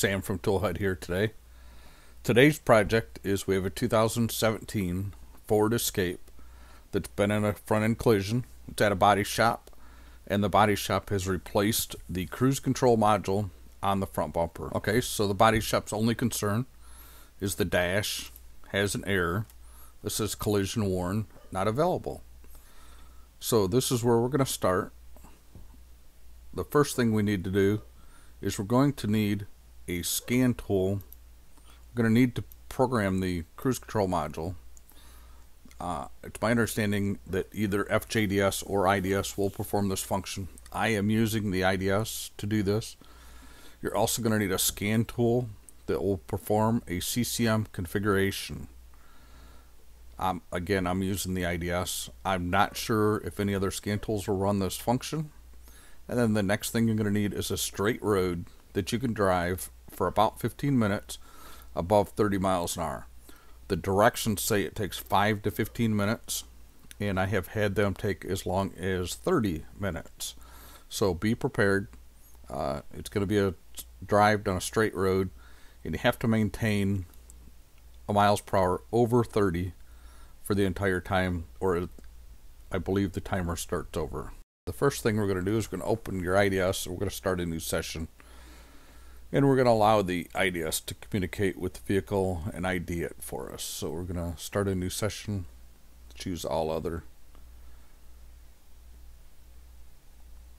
Sam from Tool Hut here today. Today's project is we have a 2017 Ford Escape that's been in a front end collision. It's at a body shop, and the body shop has replaced the cruise control module on the front bumper. Okay, so the body shop's only concern is the dash has an error. This is collision warn, not available. So this is where we're going to start. The first thing we need to do is we're going to need a scan tool. We're going to need to program the cruise control module. Uh, it's my understanding that either FJDS or IDS will perform this function. I am using the IDS to do this. You're also going to need a scan tool that will perform a CCM configuration. Um, again, I'm using the IDS. I'm not sure if any other scan tools will run this function. And then the next thing you're going to need is a straight road that you can drive for about 15 minutes above 30 miles an hour. The directions say it takes 5 to 15 minutes, and I have had them take as long as 30 minutes. So be prepared. Uh, it's going to be a drive down a straight road, and you have to maintain a miles per hour over 30 for the entire time, or I believe the timer starts over. The first thing we're going to do is we're going to open your IDS. We're going to start a new session. And we're going to allow the IDS to communicate with the vehicle and ID it for us. So we're going to start a new session, choose all other.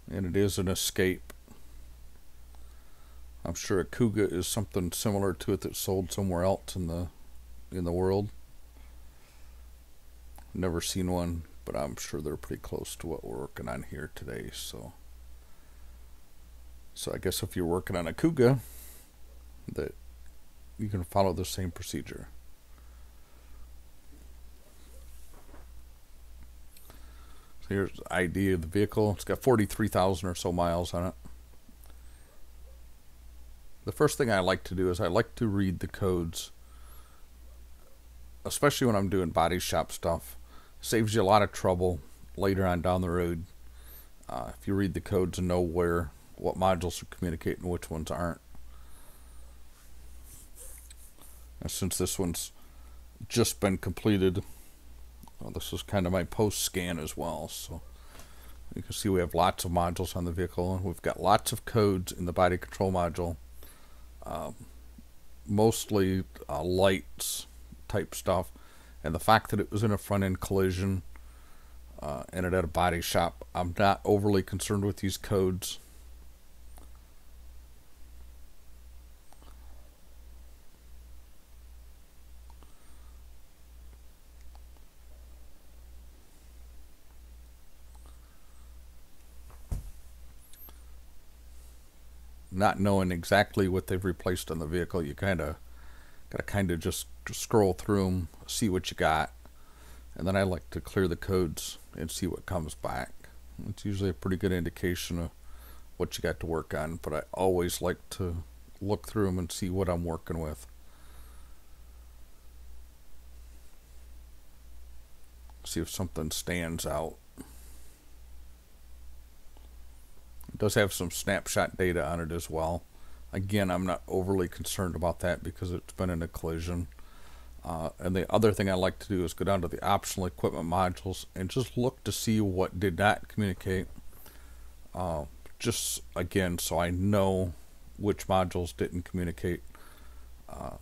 And it is an escape. I'm sure a Kuga is something similar to it that's sold somewhere else in the in the world. Never seen one, but I'm sure they're pretty close to what we're working on here today. So, so I guess if you're working on a Kuga, that you can follow the same procedure. So here's the ID of the vehicle. It's got 43,000 or so miles on it. The first thing I like to do is I like to read the codes, especially when I'm doing body shop stuff saves you a lot of trouble later on down the road uh, if you read the codes and know where what modules are communicating which ones aren't. And since this one's just been completed, well, this is kind of my post scan as well. So you can see we have lots of modules on the vehicle and we've got lots of codes in the body control module. Um, mostly uh, lights type stuff and the fact that it was in a front end collision uh, and it had a body shop, I'm not overly concerned with these codes. Not knowing exactly what they've replaced on the vehicle, you kind of got to kind of just scroll through them, see what you got, and then I like to clear the codes and see what comes back. It's usually a pretty good indication of what you got to work on, but I always like to look through them and see what I'm working with. See if something stands out. It does have some snapshot data on it as well. Again, I'm not overly concerned about that because it's been in a collision. Uh, and the other thing I like to do is go down to the optional equipment modules and just look to see what did not communicate. Uh, just again, so I know which modules didn't communicate. Uh,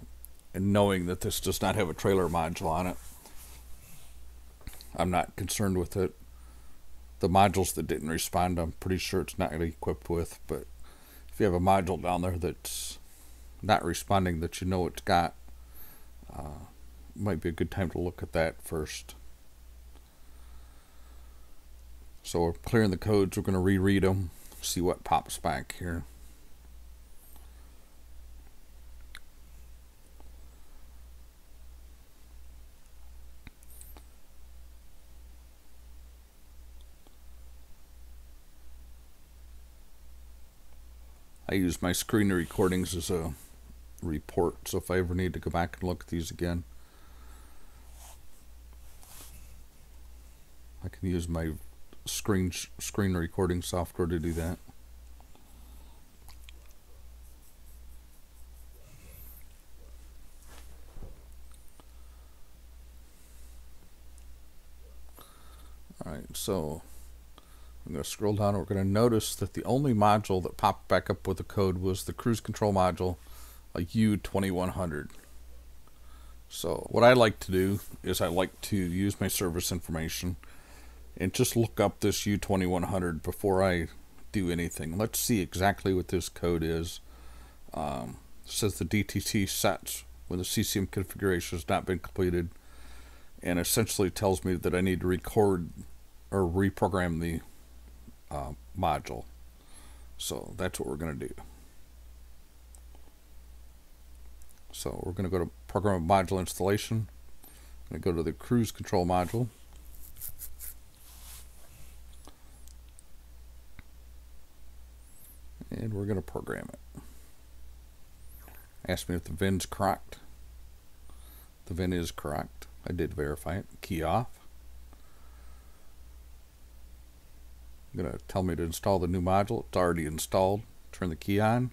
and knowing that this does not have a trailer module on it, I'm not concerned with it. The modules that didn't respond, I'm pretty sure it's not equipped with, but if you have a module down there that's not responding that you know it's got, uh, might be a good time to look at that first. So we're clearing the codes, we're going to reread them, see what pops back here. I use my screen recordings as a report, so if I ever need to go back and look at these again, I can use my screen screen recording software to do that. All right, so I'm going to scroll down. We're going to notice that the only module that popped back up with the code was the cruise control module, a U2100. So what I like to do is I like to use my service information and just look up this U2100 before I do anything. Let's see exactly what this code is. Um, says the DTC sets when the CCM configuration has not been completed and essentially tells me that I need to record or reprogram the uh, module. So that's what we're going to do. So we're going to go to program module installation. I'm going to go to the cruise control module. And we're going to program it. Ask me if the VIN's correct. The VIN is correct. I did verify it. Key off. Going to tell me to install the new module. It's already installed. Turn the key on.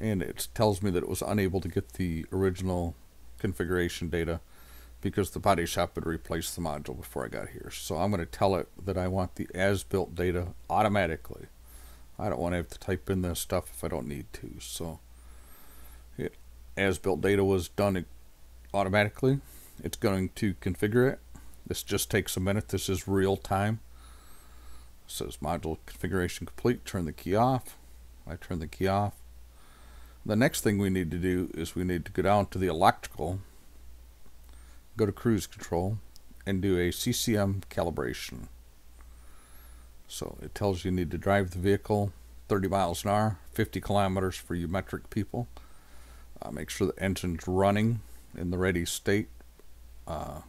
And it tells me that it was unable to get the original configuration data because the body shop had replaced the module before I got here. So I'm going to tell it that I want the as-built data automatically. I don't want to have to type in this stuff if I don't need to. So as-built data was done automatically. It's going to configure it this just takes a minute. This is real time. It says module configuration complete. Turn the key off. I turn the key off. The next thing we need to do is we need to go down to the electrical, go to cruise control, and do a CCM calibration. So it tells you you need to drive the vehicle 30 miles an hour, 50 kilometers for you metric people. Uh, make sure the engine's running in the ready state. Uh,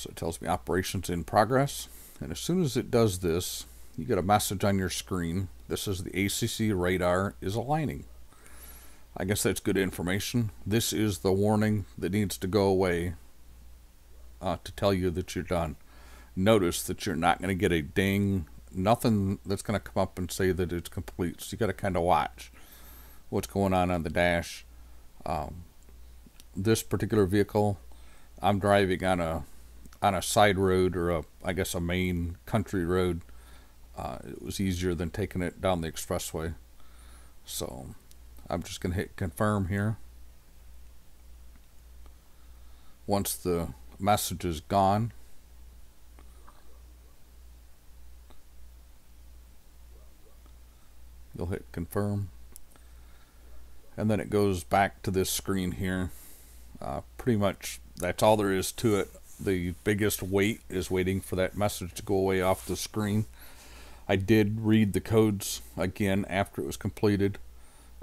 So it tells me operations in progress. And as soon as it does this, you get a message on your screen that says the ACC radar is aligning. I guess that's good information. This is the warning that needs to go away uh, to tell you that you're done. Notice that you're not going to get a ding, nothing that's going to come up and say that it's complete. So you got to kind of watch what's going on on the dash. Um, this particular vehicle, I'm driving on a on a side road or a, I guess a main country road, uh, it was easier than taking it down the expressway. So I'm just going to hit confirm here. Once the message is gone, you'll hit confirm. And then it goes back to this screen here. Uh, pretty much that's all there is to it the biggest wait is waiting for that message to go away off the screen. I did read the codes again after it was completed,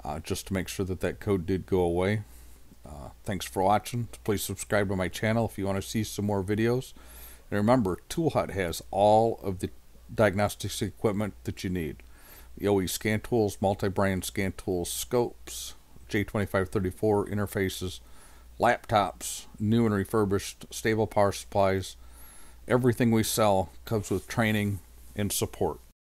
uh, just to make sure that that code did go away. Uh, thanks for watching. Please subscribe to my channel if you want to see some more videos. And remember, Tool Hut has all of the diagnostics equipment that you need. The OE scan tools, multi-brand scan tools, scopes, J2534 interfaces, laptops, new and refurbished, stable power supplies. Everything we sell comes with training and support.